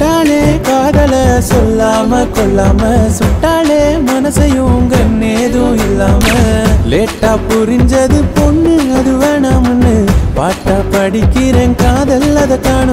சுட்டாளே காதல சொல்லாம கொல்லாம சுட்டாலே மனசையும் கண்ணேதும் இல்லாம. லேட்டா புரிஞ்சது பொண்ணு அது வேணாம்னு. பாட்டா படிக்கிறேன் காதல் அதை காண